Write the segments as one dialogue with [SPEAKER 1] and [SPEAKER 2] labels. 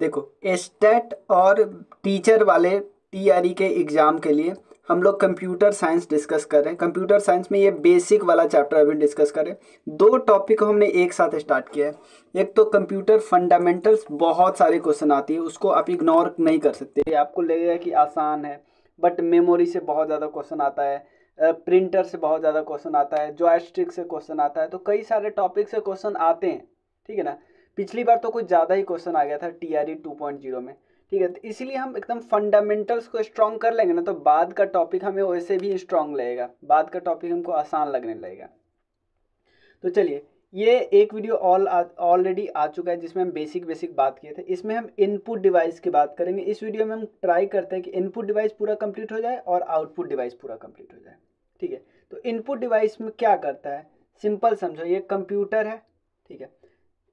[SPEAKER 1] देखो स्टेट और टीचर वाले टीआरई के एग्ज़ाम के लिए हम लोग कंप्यूटर साइंस डिस्कस कर रहे हैं। कंप्यूटर साइंस में ये बेसिक वाला चैप्टर अभी डिस्कस करें दो टॉपिक को हमने एक साथ स्टार्ट किया है। एक तो कंप्यूटर फंडामेंटल्स बहुत सारे क्वेश्चन आती है, उसको आप इग्नोर नहीं कर सकते। आपको लगेगा कि आसान है बट मेमोरी से बहुत ज़्यादा क्वेश्चन आता है प्रिंटर से बहुत ज़्यादा क्वेश्चन आता है जॉयस्टिक से क्वेश्चन आता है तो कई सारे टॉपिक से क्वेश्चन आते हैं, ठीक है ना? पिछली बार तो कुछ ज़्यादा ही क्वेश्चन आ गया था T R E two point zero में, ठीक है? तो इसीलिए हम एकदम फंडामेंटल्स को स्ट्रॉन्ग कर लेंगे ना तो बाद का टॉपिक हमें वैसे भी स्ट्रॉन्ग लगेगा, बाद का टॉपिक हमको आसान लगने लगेगा। तो चलिए, ये एक वीडियो ऑल ऑलरेडी आ चुका है जिसमें हम बेसिक बेसिक बात किए थे। इसमें हम इनपुट डिवाइस की बात करेंगे। इस वीडियो में हम ट्राई करते हैं कि इनपुट डिवाइस पूरा कंप्लीट हो जाए और आउटपुट डिवाइस पूरा कंप्लीट हो जाए, ठीक है? तो इनपुट डिवाइस में क्या करता है? सिंपल समझो, ये कंप्यूटर है, ठीक है?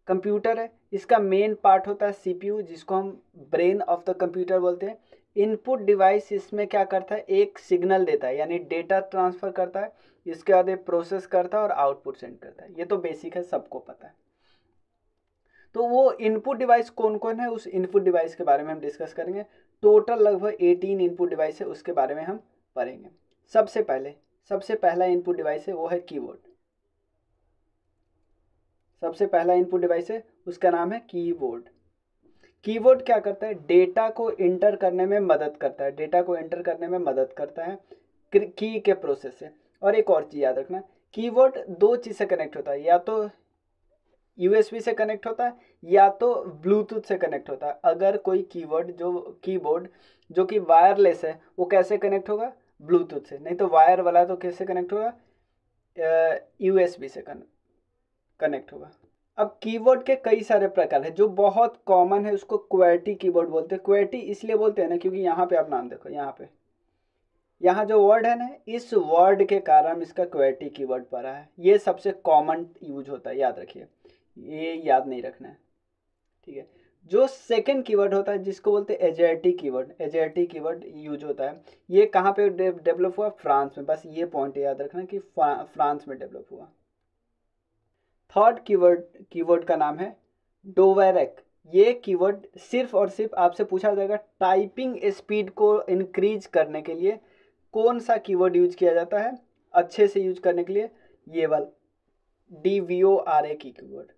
[SPEAKER 1] कंप्यूटर है, इसका मेन पार्ट होता है सीपीयू जिसको हम ब्रेन ऑफ़ द कंप्यूटर बोलते हैं। इनपुट डिवाइस इसमें क्या करता है? एक सिग्नल देता है, यानी डेटा ट्रांसफ़र करता है, इसके बाद ये प्रोसेस करता है और आउटपुट सेंड करता है। ये तो बेसिक है, सबको पता है। तो वो इनपुट डिवाइस कौन कौन है? उस इनपुट डिवाइस के बारे में हम डिस्कस करेंगे। टोटल लगभग एटीन इनपुट डिवाइस है, उसके बारे में हम पढ़ेंगे। सबसे पहले, सबसे पहला इनपुट डिवाइस है, वो है कीबोर्ड सबसे पहला इनपुट डिवाइस है, उसका नाम है कीबोर्ड कीबोर्ड क्या करता है? डेटा को इंटर करने में मदद करता है. डेटा को इंटर करने में मदद करता है. की के प्रोसेस से. और एक और चीज़ याद रखना कीबोर्ड दो चीज़ से कनेक्ट होता है. या तो यूएसबी से कनेक्ट होता है, या तो ब्लूटूथ से कनेक्ट होता है. अगर कोई कीबोर्ड जो कीबोर्ड जो कि वायरलेस है, वो कैसे कनेक्ट होगा? ब्लूटूथ से. नहीं तो वायर वाला तो कैसे कनेक्ट होगा? यूएसबी से कनेक्ट होगा। अब कीबोर्ड के कई सारे प्रकार हैं, जो बहुत कॉमन है, उसको क्वेटी कीबोर्ड बोलते हैं। क्वेटी इसलिए बोलते हैं ना, क्योंकि यहाँ पे आप नाम देखो, यहाँ पे। यहाँ जो वर्ड है ना, इस वर्ड के कारण इसका क्वेटी कीवर्ड पड़ा है। ये सबसे कॉमन यूज़ होता है, याद रखिए। ये याद नहीं रखना है। ठीक है? जो सेकेंड कीवर्ड होता है, जिसको बोलते हैं AJT keyword AJT keyword use होता है। ये कहाँ पे डेवलप हुआ? फ्रांस में। बस ये पॉइंट याद रखना कि फ्रांस में डेवलप हुआ। थर्ड कीवर्ड कीवर्ड का नाम है डोवेरेक ये कीवर्ड सिर्फ़ और सिर्फ़ आपसे पूछा जाएगा टाइपिंग स्पीड को इंक्रीज करने के लिए। कौन सा कीवर्ड यूज़ किया जाता है? अच्छे से यूज़ करने के लिए ये वाला D V O R A की कीवर्ड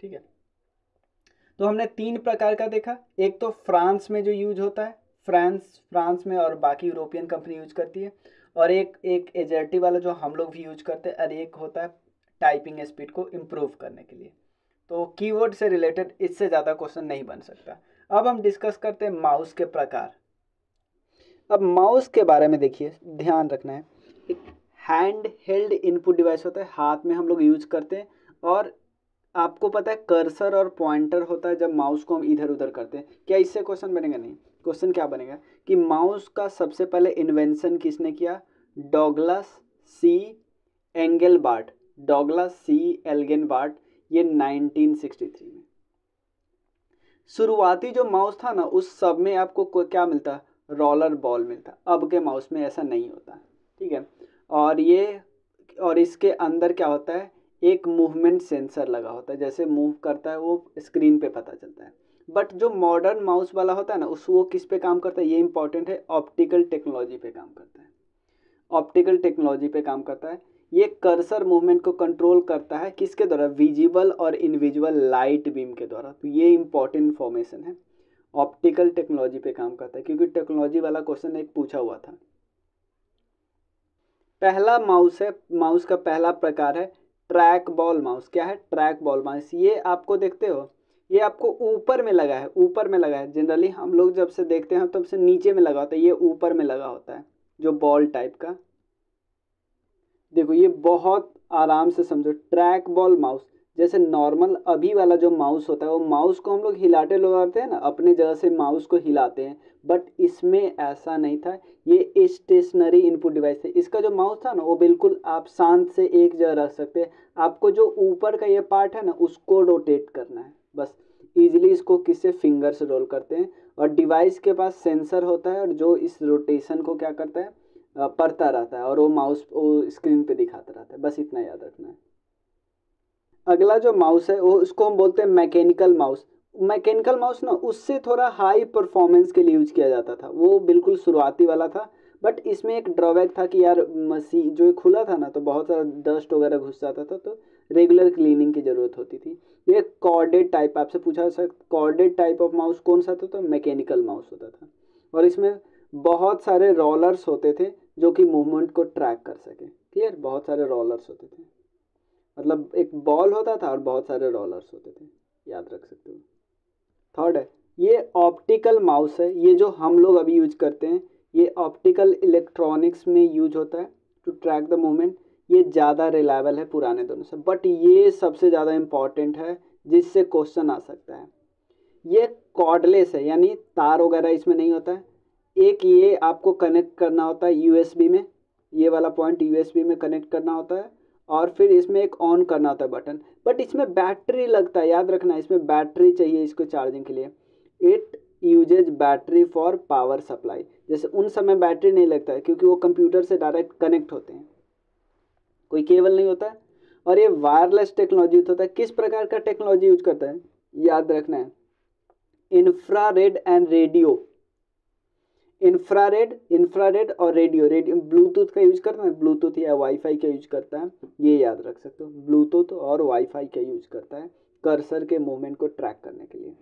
[SPEAKER 1] ठीक है? तो हमने तीन प्रकार का देखा। एक तो फ्रांस में जो यूज़ होता है फ्रांस फ्रांस में और बाकी यूरोपियन कंपनी यूज़ करती है। और एक एक एजर्टी वाला जो हम लोग भी यूज़ करते हैं और एक होता है टाइपिंग स्पीड को इम्प्रूव करने के लिए। तो कीवर्ड से रिलेटेड इससे ज़्यादा क्वेश्चन नहीं बन सकता। अब हम डिस्कस करते हैं माउस के प्रकार। अब माउस के बारे में देखिए, ध्यान रखना है। एक हैंड हेल्ड इनपुट डिवाइस होता है, हाथ में हम लोग यूज़ करते हैं और आपको पता है कर्सर और पॉइंटर होता है जब माउस को हम इधर उधर करते हैं। क्या इससे क्वेश्चन बनेगा? नहीं। क्वेश्चन क्या बनेगा? कि माउस का सबसे पहले इन्वेंशन किसने किया? Douglas C Engelbart Douglas C Engelbart ये 1963 में। शुरुआती जो माउस था ना, उस सब में आपको क्या मिलता? रोलर बॉल मिलता। अब के माउस में ऐसा नहीं होता, ठीक है? और ये, और इसके अंदर क्या होता है? एक मूवमेंट सेंसर लगा होता है, जैसे मूव करता है, वो स्क्रीन पे पता चलता है। बट जो मॉडर्न माउस वाला होता है ना, उस, वो किस पे काम करता है? ये इंपॉर्टेंट है, ऑप्टिकल टेक्नोलॉजी पे काम करता है। ऑप्टिकल टेक्नोलॉजी पे काम करता है। ये कर्सर मूवमेंट को कंट्रोल करता है किसके द्वारा? विजिबल और इनविजिबल लाइट बीम के द्वारा। तो ये इंपॉर्टेंट इन्फॉर्मेशन है। ऑप्टिकल टेक्नोलॉजी पे काम करता है, क्योंकि टेक्नोलॉजी वाला क्वेश्चन एक पूछा हुआ था। पहला माउस है माउस का पहला प्रकार है ट्रैक बॉल माउस क्या है? ट्रैक बॉल माउस ये आपको देखते हो, ये आपको ऊपर में लगा है, ऊपर में लगा है। जनरली हम लोग जब से देखते हैं, तब तो से नीचे में लगा होता है, ये ऊपर में लगा होता है, जो बॉल टाइप का। देखो, ये बहुत आराम से समझो ट्रैक बॉल माउस जैसे नॉर्मल अभी वाला जो माउस होता है, वो माउस को हम लोग हिलाते लगाते हैं ना, अपने जगह से माउस को हिलाते हैं बट इसमें ऐसा नहीं था, ये स्टेशनरी इनपुट डिवाइस है। इसका जो माउस था ना, वो बिल्कुल आप शांत से एक जगह रख सकते हैं। आपको जो ऊपर का ये पार्ट है ना, उसको रोटेट करना है, बस। ईजिली इसको किससे फिंगर से रोल करते हैं, और डिवाइस के पास सेंसर होता है, और जो इस रोटेशन को क्या करता है पढ़ता रहता है और वो माउस, वो स्क्रीन पे दिखाता रहता है। बस इतना याद रखना है। अगला जो माउस है, वो उसको हम बोलते हैं मैकेनिकल माउस। मैकेनिकल माउस ना, उससे थोड़ा हाई परफॉर्मेंस के लिए यूज़ किया जाता था। वो बिल्कुल शुरुआती वाला था, बट इसमें एक ड्रॉबैक था कि यार, मसी, जो खुला था ना तो बहुत सारा डस्ट वगैरह घुस जाता था तो रेगुलर क्लीनिंग की ज़रूरत होती थी। ये कॉर्डेड टाइप, आपसे पूछा सकता कॉर्डेड टाइप ऑफ़ माउस कौन सा था? तो मैकेनिकल माउस होता था। और इसमें बहुत सारे रोलर्स होते थे जो कि मूवमेंट को ट्रैक कर सके। क्लियर बहुत सारे रोलर्स होते थे। मतलब एक बॉल होता था और बहुत सारे रोलर्स होते थे। याद रख सकते हो। थर्ड है, ये ऑप्टिकल माउस है। ये जो हम लोग अभी यूज़ करते हैं, ये ऑप्टिकल इलेक्ट्रॉनिक्स में यूज़ होता है टू ट्रैक द मूवमेंट ये ज़्यादा रिलायबल है पुराने दोनों से। बट ये सबसे ज़्यादा इंपॉर्टेंट है जिससे क्वेश्चन आ सकता है। ये कॉर्डलेस है, यानी तार वगैरह इसमें नहीं होता है। एक ये आपको कनेक्ट करना होता है यूएसबी में, ये वाला पॉइंट यूएसबी में कनेक्ट करना होता है और फिर इसमें एक ऑन करना होता है बटन बट इसमें बैटरी लगता है, याद रखना इसमें बैटरी चाहिए इसको चार्जिंग के लिए. It uses battery for power supply जैसे उन समय बैटरी नहीं लगता है, क्योंकि वो कंप्यूटर से डायरेक्ट कनेक्ट होते हैं. कोई केबल नहीं होता है. और ये वायरलेस टेक्नोलॉजी होता है. किस प्रकार का टेक्नोलॉजी यूज़ करता है? याद रखना है. Infrared and radio infrared infrared और रेडियो रेडियो ब्लूटूथ का यूज़ करता है ब्लूटूथ या वाईफाई का यूज़ करता है, ये याद रख सकते हो ब्लूटूथ और वाईफाई का यूज़ करता है कर्सर के मूवमेंट को ट्रैक करने के लिए।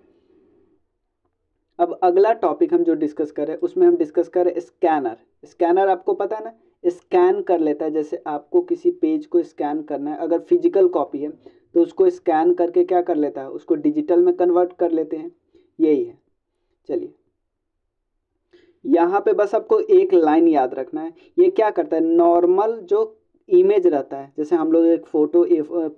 [SPEAKER 1] अब अगला टॉपिक हम जो डिस्कस कर रहे हैं, उसमें हम डिस्कस कर रहे हैं स्कैनर स्कैनर आपको पता है ना स्कैन कर लेता है, जैसे आपको किसी पेज को स्कैन करना है, अगर फ़िज़िकल कॉपी है तो उसको स्कैन करके क्या कर लेता है, उसको डिजिटल में कन्वर्ट कर लेते हैं, यही है। चलिए। यहाँ पे बस आपको एक लाइन याद रखना है। ये क्या करता है? नॉर्मल जो इमेज रहता है, जैसे हम लोग एक फ़ोटो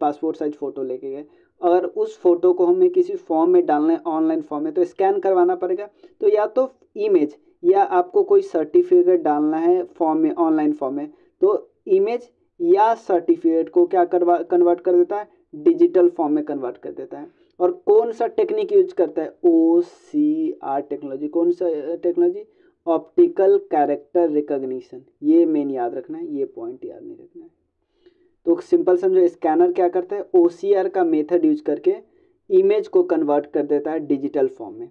[SPEAKER 1] पासपोर्ट साइज़ फ़ोटो लेके गए अगर उस फ़ोटो को हमें किसी फॉर्म में डालना है, ऑनलाइन फॉर्म में तो स्कैन करवाना पड़ेगा। तो या तो इमेज या आपको कोई सर्टिफिकेट डालना है फॉर्म में, ऑनलाइन फॉर्म में तो इमेज या सर्टिफिकेट को क्या करवा कन्वर्ट कर देता है? डिजिटल फॉर्म में कन्वर्ट कर देता है। और कौन सा टेक्निक यूज़ करता है? O C R technology. कौन सा टेक्नोलॉजी? Optical character recognition. ये मेन याद रखना है, ये पॉइंट याद नहीं रखना है। तो सिंपल समझो स्कैनर क्या करता है? ओसीआर का मेथड यूज़ करके इमेज को कन्वर्ट कर देता है डिजिटल फॉर्म में।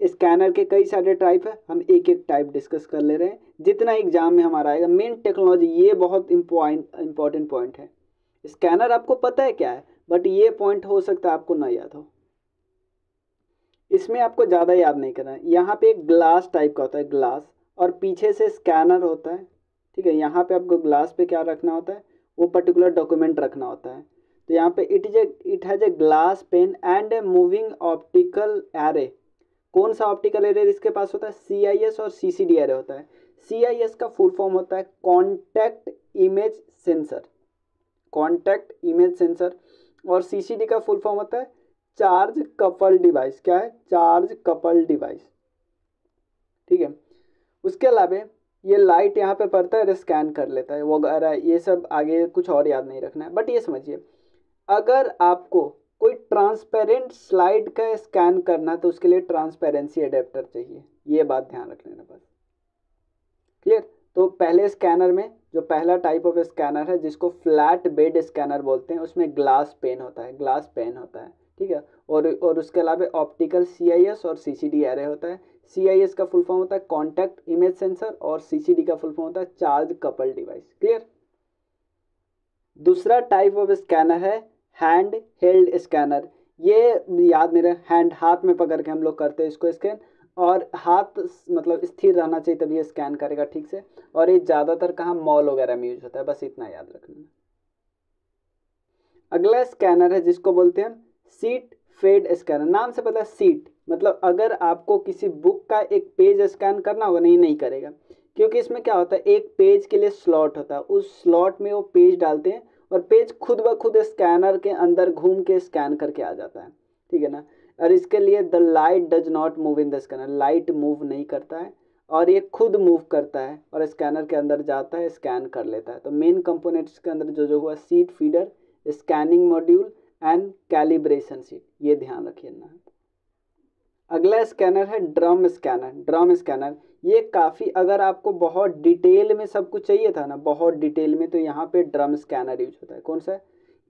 [SPEAKER 1] स्कैनर के कई सारे टाइप है, हम एक एक टाइप डिस्कस कर ले रहे हैं। जितना एग्ज़ाम में हमारा आएगा मेन टेक्नोलॉजी ये बहुत इंपॉर्टेंट पॉइंट है। स्कैनर आपको पता है क्या है बट ये पॉइंट हो सकता है आपको ना याद हो। इसमें आपको ज़्यादा याद नहीं करना है। यहाँ पे एक ग्लास टाइप का होता है ग्लास और पीछे से स्कैनर होता है, ठीक है? यहाँ पे आपको ग्लास पे क्या रखना होता है? वो पर्टिकुलर डॉक्यूमेंट रखना होता है। तो यहाँ पे it is a it has a glass pane and a moving optical array कौन सा ऑप्टिकल एरे इसके पास होता है? सी आई एस और सी सी डी एरे होता है। सी आई एस का फुल फॉर्म होता है contact image sensor contact image sensor और सी सी डी का फुल फॉर्म होता है चार्ज कपल डिवाइस, क्या है? Charge couple device. ठीक है? उसके अलावा ये लाइट यहाँ पे पड़ता है स्कैन कर लेता है, वगैरह, ये सब आगे कुछ और याद नहीं रखना है। बट ये समझिए, अगर आपको कोई ट्रांसपेरेंट स्लाइड का स्कैन करना है तो उसके लिए ट्रांसपेरेंसी अडेप्टर चाहिए। ये बात ध्यान रख लेना बस क्लियर तो पहले स्कैनर में, जो पहला टाइप ऑफ़ स्कैनर है, जिसको फ्लैट बेड स्कैनर बोलते हैं, उसमें ग्लास पेन होता है ग्लास पेन होता है। ठीक है? और और उसके अलावा ऑप्टिकल सीआईएस और सी सी डी एरे होता है। सीआईएस का फुल फॉर्म होता है कॉन्टैक्ट इमेज सेंसर और सीसीडी का फुल फॉर्म होता है चार्ज कपल डिवाइस क्लियर दूसरा टाइप ऑफ़ स्कैनर है हैंड हेल्ड स्कैनर ये याद रहे हैंड हाथ में पकड़ के हम लोग करते हैं इसको स्कैन और हाथ मतलब स्थिर रहना चाहिए तभी स्कैन करेगा ठीक से। और ये ज़्यादातर कहाँ मॉल वगैरह में यूज़ होता है, बस इतना याद रखना। अगला स्कैनर है जिसको बोलते हैं सीट फेड स्कैनर, नाम से पता है सीट। मतलब अगर आपको किसी बुक का एक पेज स्कैन करना होगा नहीं नहीं करेगा। क्योंकि इसमें क्या होता है, एक पेज के लिए स्लॉट होता है। उस स्लॉट में वो पेज डालते हैं और पेज खुद ब खुद स्कैनर के अंदर घूम के स्कैन करके आ जाता है। ठीक है ना? और इसके लिए the light does not move in the scanner. Light move नहीं करता है और ये खुद मूव करता है और स्कैनर के अंदर जाता है, स्कैन कर लेता है। तो मेन कंपोनेंट्स के अंदर जो जो हुआ, sheet feeder, scanning module and calibration sheet, ये ध्यान रखिए ना। अगला स्कैनर है ड्रम स्कैनर ड्रम स्कैनर। ये काफ़ी, अगर आपको बहुत डिटेल में सब कुछ चाहिए था ना, बहुत डिटेल में तो यहाँ पे ड्रम स्कैनर यूज़ होता है। कौन सा?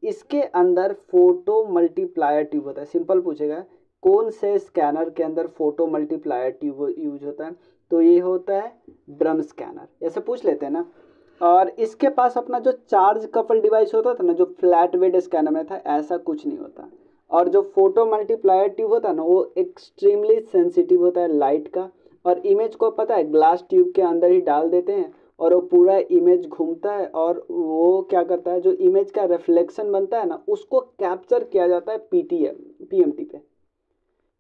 [SPEAKER 1] इसके अंदर फ़ोटो मल्टीप्लायर ट्यूब होता है। सिंपल पूछेगा, कौन से स्कैनर के अंदर फ़ोटो मल्टीप्लायर ट्यूब यूज़ होता है? तो ये होता है ड्रम स्कैनर। ऐसे पूछ लेते हैं ना और इसके पास अपना जो चार्ज कपल डिवाइस होता था ना, जो फ्लैट वेड स्कैनर में था, ऐसा कुछ नहीं होता। और जो फ़ोटो मल्टीप्लायर ट्यूब होता है ना, वो एक्सट्रीमली सेंसिटिव होता है लाइट का। और इमेज को पता है, ग्लास ट्यूब के अंदर ही डाल देते हैं और वो पूरा इमेज घूमता है और वो क्या करता है, जो इमेज का रिफ्लेक्शन बनता है ना, उसको कैप्चर किया जाता है P T M P M T पे।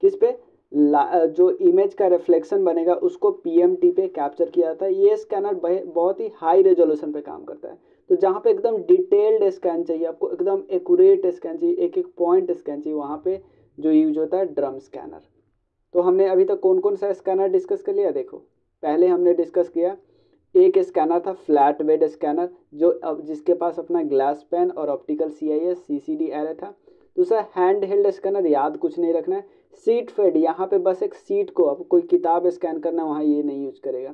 [SPEAKER 1] किस पे? जो इमेज का रिफ्लेक्शन बनेगा, उसको पी एम टी पे कैप्चर किया जाता है। ये स्कैनर बहुत ही हाई रेजोल्यूशन पे काम करता है। तो जहाँ पे एकदम डिटेल्ड स्कैन चाहिए, आपको एकदम एक्यूरेट स्कैन चाहिए एक एक पॉइंट स्कैन चाहिए, वहाँ पे जो यूज़ होता है ड्रम स्कैनर तो हमने अभी तक कौन कौन सा स्कैनर डिस्कस कर लिया? देखो, पहले हमने डिस्कस किया, एक स्कैनर था फ्लैट वेड स्कैनर जो अब जिसके पास अपना ग्लास पेन और optical C I S C C D था। दूसरा हैंड हेल्ड स्कैनर याद कुछ नहीं रखना है। सीट फेड, यहाँ पे बस एक सीट को, अब कोई किताब स्कैन करना, वहाँ ये नहीं यूज़ करेगा।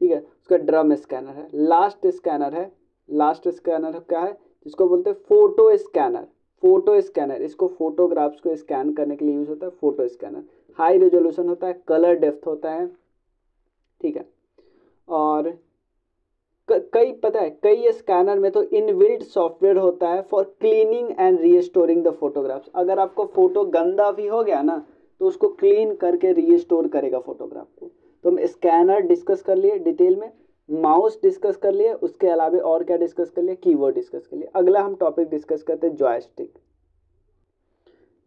[SPEAKER 1] ठीक है? उसका ड्रम स्कैनर है। लास्ट स्कैनर है। लास्ट स्कैनर क्या है? जिसको बोलते हैं फ़ोटो स्कैनर। Photo scanner. इसको फोटोग्राफ्स को स्कैन करने के लिए यूज़ होता है फ़ोटो स्कैनर। हाई रेजोल्यूशन होता है, कलर डेप्थ होता है। ठीक है? और कई, पता है, कई स्कैनर में तो इनबिल्ट सॉफ्टवेयर होता है for cleaning and restoring the photographs. अगर आपको फ़ोटो गंदा भी हो गया ना तो उसको क्लीन करके रीस्टोर करेगा फोटोग्राफ को। तो हम स्कैनर डिस्कस कर लिए डिटेल में माउस डिस्कस कर लिए, उसके अलावा और क्या डिस्कस कर लिए? कीबोर्ड डिस्कस कर लिए। अगला हम टॉपिक डिस्कस करते हैं जॉयस्टिक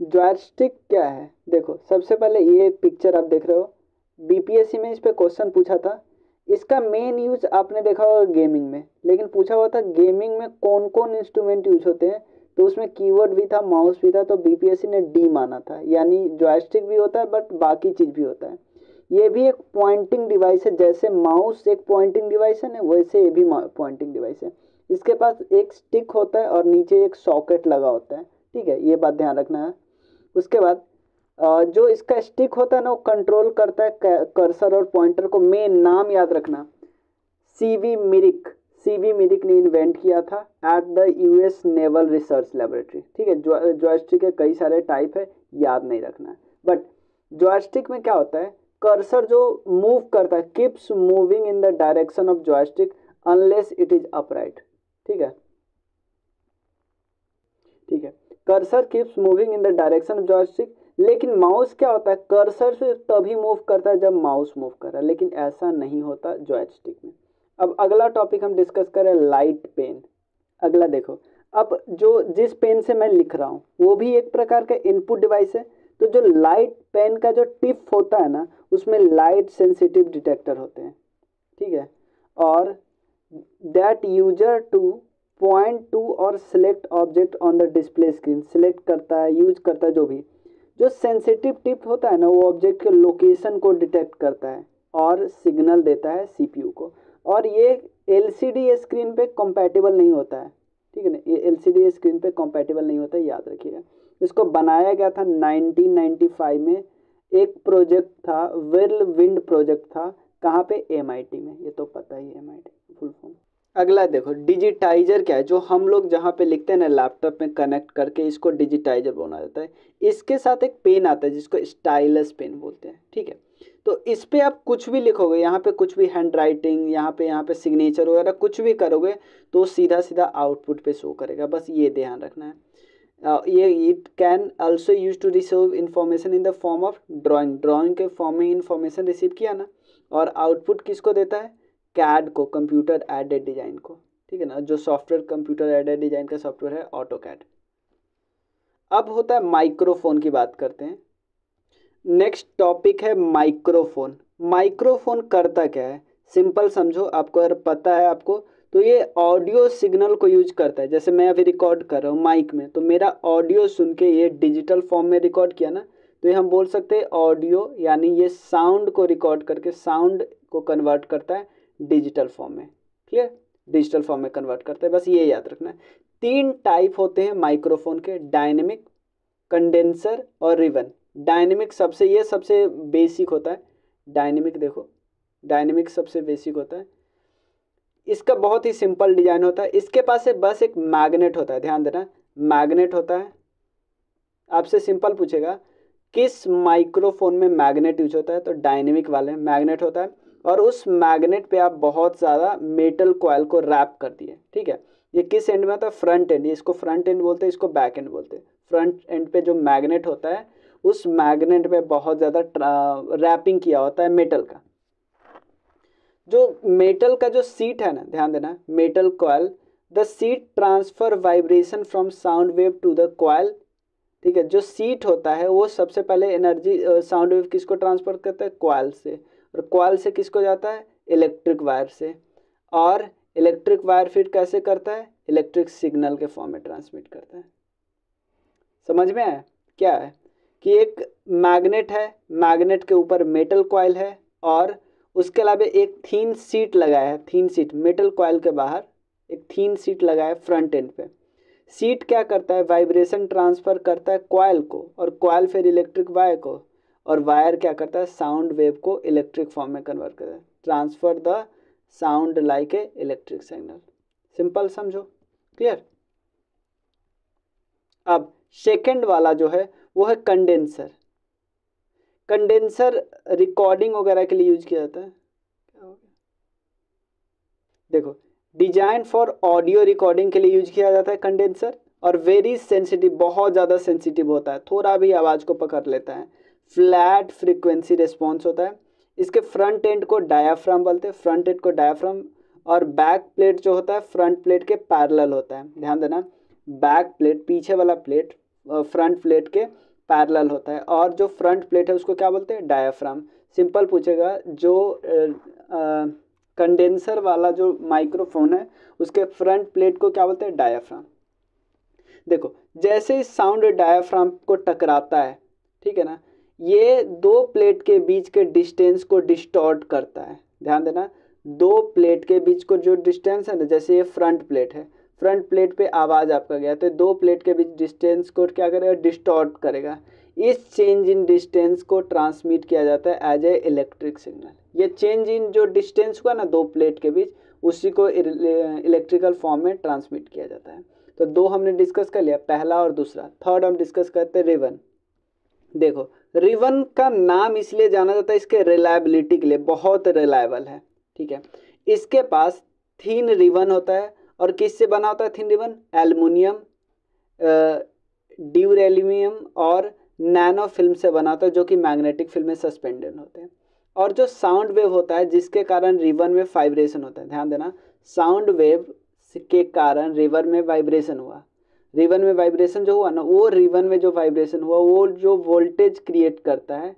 [SPEAKER 1] जॉयस्टिक क्या है? देखो, सबसे पहले ये पिक्चर आप देख रहे हो। बीपीएससी में इस पर क्वेश्चन पूछा था। इसका मेन यूज़ आपने देखा होगा गेमिंग में। लेकिन पूछा हुआ था गेमिंग में कौन कौन इंस्ट्रूमेंट यूज़ होते हैं? तो उसमें कीवर्ड भी था माउस भी था तो बीपीएससी ने डी माना था। यानी जॉयस्टिक भी होता है बट बाकी चीज़ भी होता है। ये भी एक पॉइंटिंग डिवाइस है, जैसे माउस एक पॉइंटिंग डिवाइस है ना, वैसे ये भी पॉइंटिंग डिवाइस है। इसके पास एक स्टिक होता है और नीचे एक सॉकेट लगा होता है। ठीक है, ये बात ध्यान रखना है। उसके बाद जो इसका स्टिक होता है ना, वो कंट्रोल करता है कर्सर और पॉइंटर को। मेन नाम याद रखना। C V Mirick C V Mirick ने इन्वेंट किया था at the US naval research laboratory ठीक है जॉयस्टिक के कई सारे टाइप है, याद नहीं रखना है। बट जॉयस्टिक में क्या होता है? कर्सर जो मूव करता है keeps moving in the direction of joystick unless it is upright ठीक है? ठीक है। Cursor keeps moving in the direction of joystick लेकिन माउस क्या होता है? कर्सर से तभी मूव करता है जब माउस मूव कर रहा है, लेकिन ऐसा नहीं होता जॉयस्टिक में। अब अगला टॉपिक हम डिस्कस करें लाइट पेन अगला देखो, अब जो जिस पेन से मैं लिख रहा हूँ, वो भी एक प्रकार का इनपुट डिवाइस है। तो जो लाइट पेन का जो टिप होता है ना, उसमें लाइट सेंसिटिव डिटेक्टर होते हैं। ठीक है? और that user to point to और select object on the display screen select करता है यूज़ करता है, जो भी। जो सेंसिटिव टिप होता है ना, वो ऑब्जेक्ट के लोकेशन को डिटेक्ट करता है और सिग्नल देता है सीपीयू को। और ये एलसीडी स्क्रीन पे कंपैटिबल नहीं होता है। ठीक है ना? ये एलसीडी स्क्रीन पे कंपैटिबल नहीं होता है याद रखिएगा। इसको बनाया गया था 1995 में। एक प्रोजेक्ट था विर्ल विंड प्रोजेक्ट था। कहाँ पे? एमआईटी में। ये तो पता ही एम फुल फॉर्म अगला देखो डिजिटाइजर क्या है? जो हम लोग जहाँ पे लिखते हैं ना लैपटॉप में कनेक्ट करके इसको डिजिटाइजर बोला जाता है। इसके साथ एक पेन आता है, जिसको स्टाइलस पेन बोलते हैं। ठीक है? तो इस पर आप कुछ भी लिखोगे, यहाँ पे कुछ भी हैंड राइटिंग यहाँ पे यहाँ पे सिग्नेचर वगैरह कुछ भी करोगे तो सीधा सीधा आउटपुट पे शो करेगा। बस ये ध्यान रखना है। ये it can also use to receive information in the form of drawing drawing के फॉर्म में इन्फॉर्मेशन रिसीव किया ना, और आउटपुट किसको देता है? कैड को कंप्यूटर एडेड डिज़ाइन को। ठीक है ना? जो सॉफ्टवेयर कंप्यूटर एडेड डिज़ाइन का सॉफ्टवेयर है ऑटो कैड अब होता है माइक्रोफोन की बात करते हैं। नेक्स्ट टॉपिक है माइक्रोफोन। माइक्रोफोन करता क्या है? सिंपल समझो, आपको अगर पता है आपको तो ये ऑडियो सिग्नल को यूज़ करता है। जैसे मैं अभी रिकॉर्ड कर रहा हूँ माइक में तो मेरा ऑडियो सुन के ये डिजिटल फॉर्म में रिकॉर्ड किया ना तो ये हम बोल सकते हैं ऑडियो यानी ये साउंड को रिकॉर्ड करके साउंड को कन्वर्ट करता है डिजिटल फॉर्म में। क्लियर डिजिटल फॉर्म में कन्वर्ट करता है। बस ये याद रखना है। तीन टाइप होते हैं माइक्रोफोन के डायनेमिक कंडेंसर और रिवन डायनेमिक सबसे, ये सबसे बेसिक होता है। डायनेमिक देखो। डायनेमिक सबसे बेसिक होता है। इसका बहुत ही सिंपल डिज़ाइन होता है। इसके पास से बस एक मैग्नेट होता है। ध्यान देना मैग्नेट होता है। आपसे सिंपल पूछेगा, किस माइक्रोफोन में मैग्नेट यूज़ होता है? तो डायनेमिक वाले मैग्नेट होता है। और उस मैग्नेट पे आप बहुत ज़्यादा मेटल कॉयल को रैप कर दिए ठीक है? ये किस एंड में होता है? फ्रंट एंड इसको फ्रंट एंड बोलते हैं, इसको बैक एंड बोलते हैं। फ्रंट एंड पे जो मैग्नेट होता है उस मैग्नेट पे बहुत ज़्यादा रैपिंग किया होता है मेटल का। जो मेटल का जो सीट है ना, ध्यान देना, metal coil the sheet transfer vibration from sound wave to the coil ठीक है, जो सीट होता है, वो सबसे पहले एनर्जी साउंड वेव किसको ट्रांसफ़र करता है? कॉयल से। और कॉयल से किसको जाता है? इलेक्ट्रिक वायर से। और इलेक्ट्रिक वायर फिर कैसे करता है? इलेक्ट्रिक सिग्नल के फॉर्म में ट्रांसमिट करता है। समझ में आया? क्या है? कि एक मैग्नेट है, मैग्नेट के ऊपर मेटल कॉयल है और उसके अलावा एक थीन सीट लगाया है, थीन सीट, मेटल कॉयल के बाहर एक थीन सीट लगाया है फ्रंट एंड पे। सीट क्या करता है? वाइब्रेशन ट्रांसफ़र करता है कॉयल को और कॉयल फिर इलेक्ट्रिक वायर को और वायर क्या करता है? साउंड वेव को इलेक्ट्रिक फॉर्म में कन्वर्ट करता है। Transfer the sound like a electric signal. Simple समझो, क्लियर? अब सेकेंड वाला जो है वो है कंडेंसर कंडेंसर रिकॉर्डिंग वगैरह के लिए यूज़ किया जाता है। देखो डिज़ाइन फॉर ऑडियो रिकॉर्डिंग के लिए यूज़ किया जाता है कंडेंसर और वेरी सेंसिटिव बहुत ज़्यादा सेंसिटिव होता है। थोड़ा भी आवाज़ को पकड़ लेता है। फ्लैट फ्रीक्वेंसी रिस्पॉन्स होता है। इसके फ्रंट एंड को डायाफ्राम बोलते हैं। फ्रंट एंड को डायाफ्राम और बैक प्लेट जो होता है फ्रंट प्लेट के पैरेलल होता है। ध्यान देना बैक प्लेट पीछे वाला प्लेट फ्रंट प्लेट के पैरेलल होता है और जो फ्रंट प्लेट है उसको क्या बोलते हैं? डायाफ्राम। सिंपल पूछेगा, जो कंडेंसर वाला जो माइक्रोफोन है, उसके फ्रंट प्लेट को क्या बोलते हैं? डायाफ्राम। देखो, जैसे इस साउंड डायाफ्राम को टकराता है, ठीक है ना, ये दो प्लेट के बीच के डिस्टेंस को डिस्टॉर्ट करता है। ध्यान देना, दो प्लेट के बीच को जो डिस्टेंस है ना, जैसे ये फ्रंट प्लेट है फ्रंट प्लेट पे आवाज़ आपका गया तो दो प्लेट के बीच डिस्टेंस को क्या करेगा? डिस्टॉर्ट करेगा। इस चेंज इन डिस्टेंस को ट्रांसमिट किया जाता है एज ए इलेक्ट्रिक सिग्नल। ये चेंज इन जो डिस्टेंस हुआ ना, दो प्लेट के बीच, उसी को इलेक्ट्रिकल फॉर्म में ट्रांसमिट किया जाता है। तो दो हमने डिस्कस कर लिया, पहला और दूसरा। थर्ड हम डिस्कस करते हैं रिवन। देखो, रिवन का नाम इसलिए जाना जाता है इसके रिलायबिलिटी के लिए, बहुत रिलायबल है, ठीक है? इसके पास थीन रिवन होता है और किससे बना होता है थीन रिवन एलुमिनियम ड्यूरेलिमियम और नैनो फ़िल्म से बना होता है, जो कि मैग्नेटिक फ़िल्म में सस्पेंडेड होते हैं। और जो साउंड वेव होता है, जिसके कारण रिवन में वाइब्रेशन होता है, ध्यान देना। साउंड वेव के कारण रिवर में वाइब्रेशन हुआ। रिवन में वाइब्रेशन जो हुआ ना, वो रिवन में जो वाइब्रेशन हुआ, वो जो वोल्टेज क्रिएट करता है,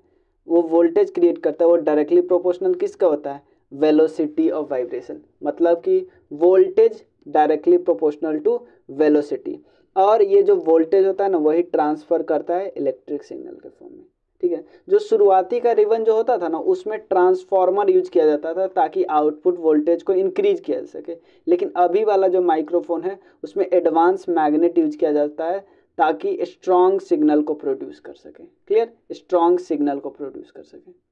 [SPEAKER 1] वो वोल्टेज क्रिएट करता है, वो डायरेक्टली प्रोपोर्शनल किसका होता है? वेलोसिटी ऑफ़ वाइब्रेशन मतलब कि voltage directly proportional to velocity और ये जो वोल्टेज होता है ना, वही ट्रांसफ़र करता है इलेक्ट्रिक सिग्नल के फॉर्म में। ठीक है? जो शुरुआती का रिवन जो होता था ना, उसमें ट्रांसफॉर्मर यूज़ किया जाता था ताकि आउटपुट वोल्टेज को इंक्रीज किया जा सके। लेकिन अभी वाला जो माइक्रोफोन है, उसमें एडवांस मैग्नेट यूज़ किया जाता है ताकि स्ट्रॉन्ग सिग्नल को प्रोड्यूस कर सके। क्लियर स्ट्रॉन्ग सिग्नल को प्रोड्यूस कर सके।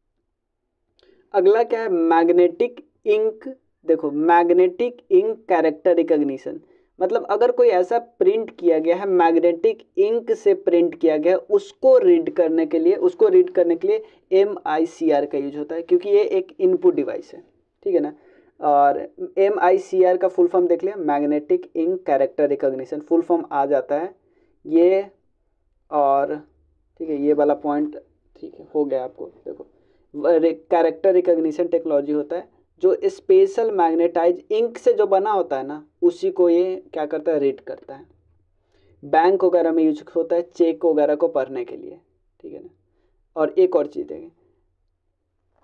[SPEAKER 1] अगला क्या है? मैग्नेटिक इंक देखो मैग्नेटिक इंक कैरेक्टर रिकग्निशन मतलब अगर कोई ऐसा प्रिंट किया गया है मैग्नेटिक इंक से प्रिंट किया गया है, उसको रीड करने के लिए, उसको रीड करने के लिए एम आई सी आर का यूज़ होता है, क्योंकि ये एक इनपुट डिवाइस है, ठीक है ना? और एम आई सी आर का फुल फॉर्म देख लिया magnetic ink character recognition full form आ जाता है, ये और, ठीक है, ये वाला पॉइंट ठीक है, हो गया आपको, देखो। कैरेक्टर रिकॉग्निशन टेक्नोलॉजी होता है, जो स्पेशल मैग्नेटाइज इंक से जो बना होता है ना, उसी को ये क्या करता है रीड करता है। बैंक वगैरह में यूज़ होता है चेक वगैरह को पढ़ने के लिए, ठीक है ना? और एक और चीज़ देखें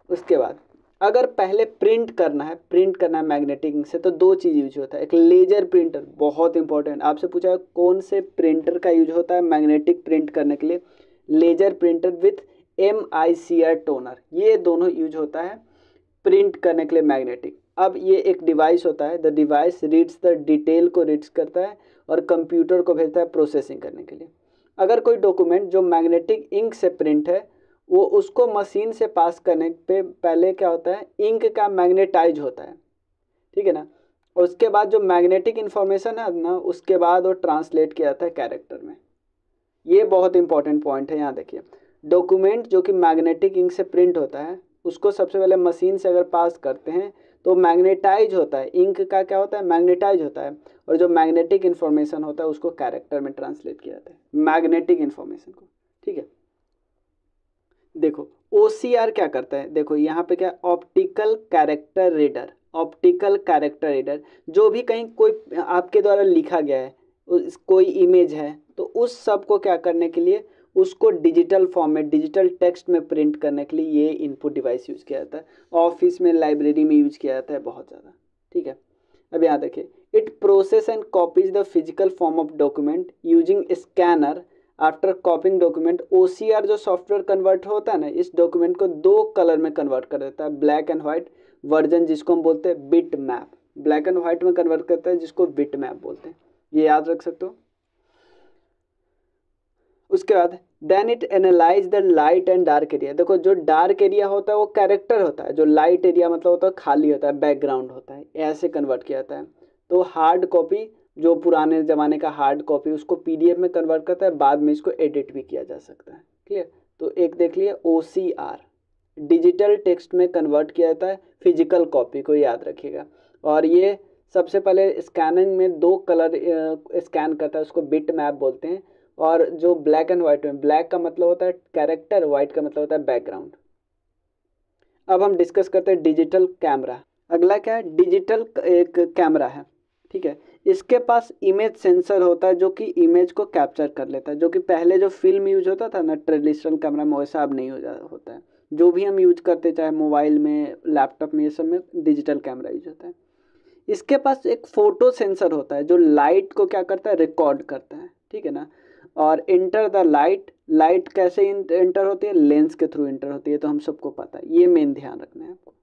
[SPEAKER 1] उसके बाद, अगर पहले प्रिंट करना है प्रिंट करना है मैग्नेटिक इंक से तो दो चीज़ यूज़ होता है, एक लेजर प्रिंटर बहुत इंपॉर्टेंट आपसे पूछा है, कौन से प्रिंटर का यूज़ होता है मैग्नेटिक प्रिंट करने के लिए? Laser printer with M I C R toner ये दोनों यूज़ होता है प्रिंट करने के लिए मैग्नेटिक अब ये एक डिवाइस होता है. The device reads the detail को रीड्स करता है और कंप्यूटर को भेजता है प्रोसेसिंग करने के लिए. अगर कोई डॉक्यूमेंट जो मैग्नेटिक इंक से प्रिंट है, वो उसको मशीन से पास करने पे पहले क्या होता है? इंक का मैग्नेटाइज होता है. ठीक है ना? उसके बाद जो मैग्नेटिक इन्फॉर्मेशन है ना, उसके बाद वो ट्रांसलेट किया जाता है कैरेक्टर में. ये बहुत इंपॉर्टेंट पॉइंट है, यहाँ देखिए. डॉक्यूमेंट जो कि मैग्नेटिक इंक से प्रिंट होता है, उसको सबसे पहले मशीन से अगर पास करते हैं तो मैग्नेटाइज होता है। इंक का क्या होता है? मैग्नेटाइज होता है और जो मैग्नेटिक इन्फॉर्मेशन होता है, उसको कैरेक्टर में ट्रांसलेट किया जाता है। मैग्नेटिक इन्फॉर्मेशन को, ठीक है? देखो ओसीआर क्या करता है? देखो, यहाँ पे क्या optical character reader, optical character reader, जो भी कहीं कोई आपके द्वारा लिखा गया है कोई इमेज है तो उस सबको क्या करने के लिए उसको डिजिटल फॉर्म में डिजिटल टेक्स्ट में प्रिंट करने के लिए ये इनपुट डिवाइस यूज़ किया जाता है। ऑफ़िस में, लाइब्रेरी में यूज़ किया जाता है बहुत ज़्यादा, ठीक है? अब यहाँ देखिए, it process and copies the physical form of document using scanner. After copying document OCR जो सॉफ्टवेयर कन्वर्ट होता है ना, इस डॉक्यूमेंट को दो कलर में कन्वर्ट कर देता है। ब्लैक एंड व्हाइट वर्जन जिसको हम बोलते हैं bit map black and white में कन्वर्ट करता है जिसको बिट मैप बोलते हैं। ये याद रख सकते हो? उसके बाद then it analyse the light and dark area देखो, जो डार्क एरिया होता है, वो कैरेक्टर होता है। जो लाइट एरिया मतलब होता है, खाली होता है बैकग्राउंड होता है। ऐसे कन्वर्ट किया जाता है। तो हार्ड कॉपी जो पुराने ज़माने का हार्ड कॉपी उसको पीडीएफ में कन्वर्ट करता है। बाद में इसको एडिट भी किया जा सकता है। क्लियर तो एक देख लिए ओ डिजिटल टेक्स्ट में कन्वर्ट किया जाता है। फ़िज़िकल कॉपी को याद रखिएगा। और ये, सबसे पहले स्कैनिंग में दो कलर स्कैन करता है। उसको बिट मैप बोलते हैं। और जो ब्लैक एंड वाइट में ब्लैक का मतलब होता है कैरेक्टर वाइट का मतलब होता है बैकग्राउंड अब हम डिस्कस करते हैं डिजिटल कैमरा अगला क्या है? डिजिटल एक कैमरा है, ठीक है? इसके पास इमेज सेंसर होता है जो कि इमेज को कैप्चर कर लेता है, जो कि पहले जो फ़िल्म यूज़ होता था ना ट्रेडिशनल कैमरा में वैसा अब नहीं हो जा, होता है. जो भी हम यूज़ करते, चाहे मोबाइल में लैपटॉप में, ये सब में डिजिटल कैमरा यूज़ होता है. इसके पास एक फ़ोटो सेंसर होता है जो लाइट को क्या करता है? रिकॉर्ड करता है, ठीक है ना? और इंटर द लाइट लाइट कैसे इंटर होती है? लेंस के थ्रू इंटर होती है तो हम सबको पता है। ये मेन ध्यान रखना है आपको।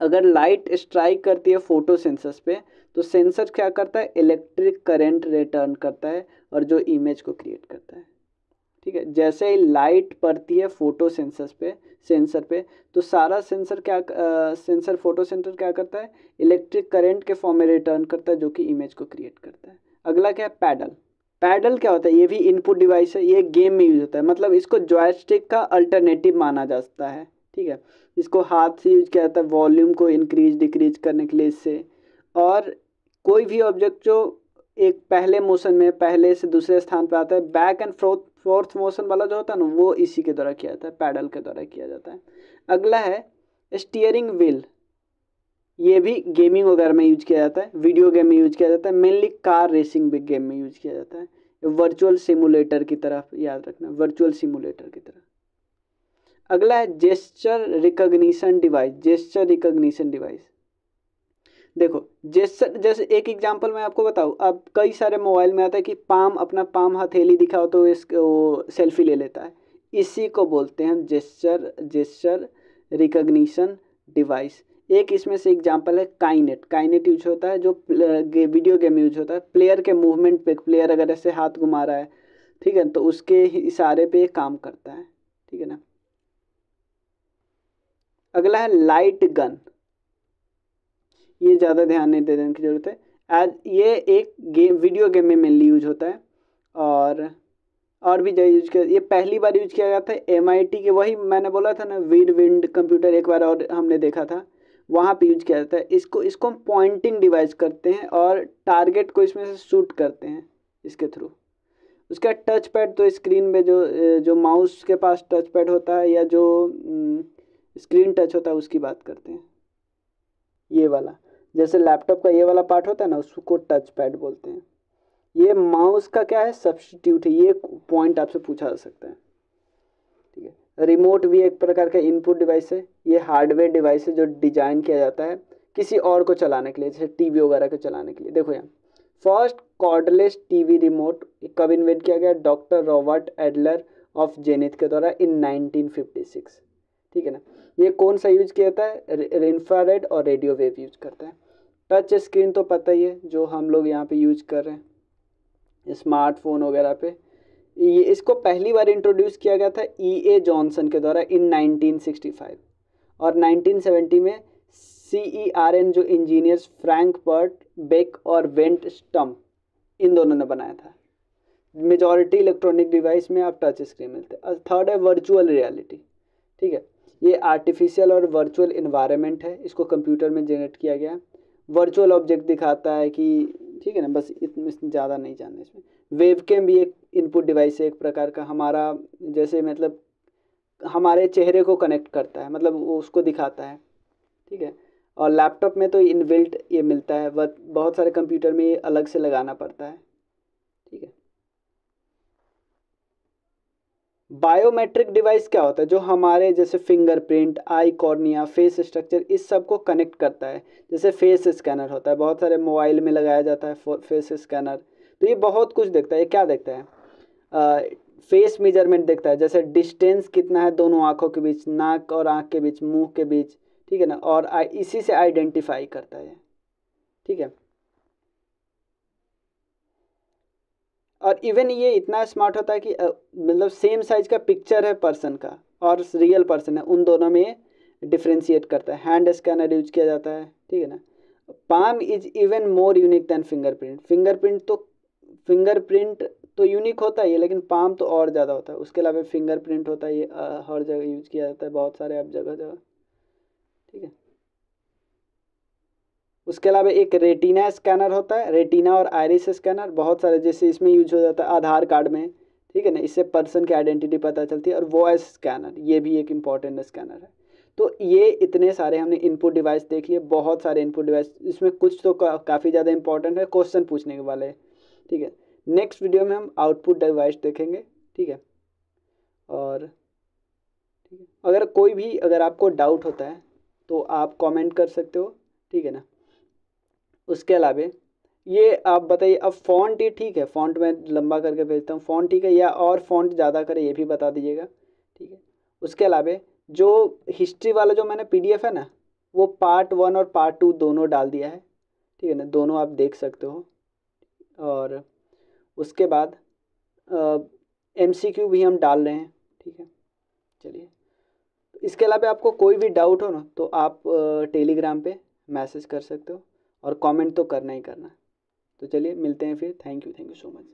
[SPEAKER 1] अगर लाइट स्ट्राइक करती है फ़ोटो सेंसर्स पे तो सेंसर क्या करता है? इलेक्ट्रिक करंट रिटर्न करता है और जो इमेज को क्रिएट करता है। ठीक है? जैसे ही लाइट पड़ती है फ़ोटो सेंसर्स पे सेंसर पे तो सारा सेंसर क्या आ, सेंसर फ़ोटो सेंसर क्या करता है? इलेक्ट्रिक करंट के फॉर्म में रिटर्न करता है जो कि इमेज को क्रिएट करता है। अगला क्या है? पैडल पैडल क्या होता है? ये भी इनपुट डिवाइस है, ये गेम में यूज़ होता है। मतलब इसको जॉयस्टिक का अल्टरनेटिव माना जाता है, ठीक है? इसको हाथ से यूज़ किया जाता है, वॉल्यूम को इंक्रीज, डिक्रीज करने के लिए इससे। और कोई भी ऑब्जेक्ट जो एक पहले मोशन में, पहले से दूसरे स्थान पर आता है, back and forth forth motion वाला जो होता है ना, वो इसी के द्वारा किया जाता है, पैडल के द्वारा किया जाता है। अगला है स्टीयरिंग व्हील। ये भी गेमिंग वगैरह में यूज़ किया जाता है वीडियो गेम में यूज़ किया जाता है मेनली कार रेसिंग भी गेम में यूज़ किया जाता है। वर्चुअल सिमुलेटर की तरफ़ याद रखना वर्चुअल सिमुलेटर की तरफ़। अगला है gesture recognition device gesture recognition device देखो जेस्चर जैसे एक एग्जांपल मैं आपको बताऊँ, अब कई सारे मोबाइल में आता है कि पाम अपना पाम हथेली दिखाओ तो वो सेल्फी ले लेता है। इसी को बोलते हैं जेस्चर जेस्चर रिकॉग्निशन डिवाइस एक इसमें से एग्जांपल है काइनेट काइनेट यूज़ होता है जो वीडियो गेम यूज़ होता है। प्लेयर के मूवमेंट पे प्लेयर अगर ऐसे हाथ घुमा रहा है, ठीक है तो उसके इशारे पे काम करता है, ठीक है ना? अगला है लाइट गन ये ज़्यादा ध्यान नहीं देने की ज़रूरत है। एज ये एक गेम वीडियो गेम में मेनली यूज़ होता है। और और भी जगह यूज़ किया, ये पहली बार यूज़ किया गया था एम के। वही मैंने बोला था ना वीड विंड कंप्यूटर एक बार और हमने देखा था। वहाँ पे यूज़ किया जाता है। इसको इसको हम पॉइंटिंग डिवाइस करते हैं और टारगेट को इसमें से शूट करते हैं इसके थ्रू उसका टच पैड तो स्क्रीन में जो जो माउस के पास टच पैड होता है या जो स्क्रीन टच होता है, उसकी बात करते हैं। ये वाला, जैसे लैपटॉप का ये वाला पार्ट होता है ना, उसको टच पैड बोलते हैं। ये माउस का क्या है? सब्सटीट्यूट है। ये पॉइंट आपसे पूछा जा सकता है। रिमोट भी एक प्रकार का इनपुट डिवाइस है। ये हार्डवेयर डिवाइस है जो डिज़ाइन किया जाता है किसी और को चलाने के लिए, जैसे टीवी वगैरह को चलाने के लिए। देखो यहाँ, फ़र्स्ट कॉर्डलेस टीवी रिमोट कब इन्वेंट किया गया? Doctor Robert Adler of Zenith के द्वारा इन 1956 ठीक है ना? ये कौन सा यूज़ किया जाता है? इंफ्रारेड और रेडियो वेव यूज़ करता है। टच स्क्रीन तो पता ही है, जो हम लोग यहाँ पे यूज़ कर रहे हैं। स्मार्टफ़ोन वगैरह पे। ये इसको पहली बार इंट्रोड्यूस किया गया था ई ए जॉनसन के द्वारा इन 1965 और 1970 में सी ई आर एन जो इंजीनियर्स फ्रैंक पर्ट बेक और वेंट स्टम इन दोनों ने बनाया था। मेजॉरिटी इलेक्ट्रॉनिक डिवाइस में आप टच स्क्रीन मिलते हैं। थर्ड है वर्चुअल रियलिटी ठीक है? ये आर्टिफिशियल और वर्चुअल इन्वायरमेंट है। इसको कंप्यूटर में जनरेट किया गया है। वर्चुअल ऑब्जेक्ट दिखाता है कि, ठीक है ना, बस इतने ज़्यादा नहीं जानना इसमें। वेव कैम भी एक इनपुट डिवाइस है, एक प्रकार का हमारा, जैसे मतलब हमारे चेहरे को कनेक्ट करता है मतलब वो उसको दिखाता है, ठीक है? और लैपटॉप में तो इनबिल्ट ये मिलता है बहुत सारे कंप्यूटर में ये अलग से लगाना पड़ता है, ठीक है? बायोमेट्रिक डिवाइस क्या होता है? जो हमारे जैसे fingerprint eye cornea face structure इस सबको कनेक्ट करता है। जैसे फेस स्कैनर होता है बहुत सारे मोबाइल में लगाया जाता है फेस स्कैनर तो ये बहुत कुछ देखता है। ये क्या देखता है? आ, फेस मेज़रमेंट देखता है। जैसे डिस्टेंस कितना है दोनों आँखों के बीच नाक और आँख के बीच मुँह के बीच ठीक है ना? और इसी से आइडेंटिफाई करता है। ठीक है? और इवन ये इतना स्मार्ट होता है कि मतलब सेम साइज़ का पिक्चर है पर्सन का और रियल पर्सन है। उन दोनों में डिफ्रेंशिएट करता है। हैंड स्कैनर यूज़ किया जाता है, ठीक है ना? Palm is even more unique than fingerprint fingerprint तो फिंगरप्रिंट तो यूनिक होता ही है, लेकिन पाम तो और ज़्यादा होता है। उसके अलावा फिंगरप्रिंट होता है, ये हर जगह यूज़ किया जाता है, बहुत सारे अब जगह जगह ठीक है? उसके अलावा एक रेटिना स्कैनर होता है रेटिना और आयरिस स्कैनर बहुत सारे जैसे इसमें यूज़ हो जाता है आधार कार्ड में ठीक है ना? इससे पर्सन की आइडेंटिटी पता चलती है और वॉइस स्कैनर ये भी एक इंपॉर्टेंट स्कैनर है। तो ये इतने सारे हमने इनपुट डिवाइस देख लिए बहुत सारे इनपुट डिवाइस इसमें कुछ तो का, काफ़ी ज़्यादा इंपॉर्टेंट है क्वेश्चन पूछने के वाले ठीक है? नेक्स्ट वीडियो में हम आउटपुट डिवाइस देखेंगे ठीक है? और अगर कोई भी अगर आपको डाउट होता है तो आप कमेंट कर सकते हो ठीक है ना? उसके अलावा, ये आप बताइए, अब फ़ॉन्ट ये ठीक है? फ़ॉन्ट में लंबा करके भेजता हूँ। फ़ॉन्ट ठीक है या और फ़ॉन्ट ज़्यादा करें, ये भी बता दीजिएगा। ठीक है? उसके अलावा, जो हिस्ट्री वाला जो मैंने पीडीएफ है ना, वो पार्ट वन और पार्ट टू दोनों डाल दिया है। ठीक है ना? दोनों आप देख सकते हो। और उसके बाद एम सी क्यू भी हम डाल रहे हैं। ठीक है? चलिए। इसके अलावा आपको कोई भी डाउट हो ना तो आप टेलीग्राम पे मैसेज कर सकते हो। और कमेंट तो करना ही करना। तो चलिए मिलते हैं फिर। Thank you thank you so much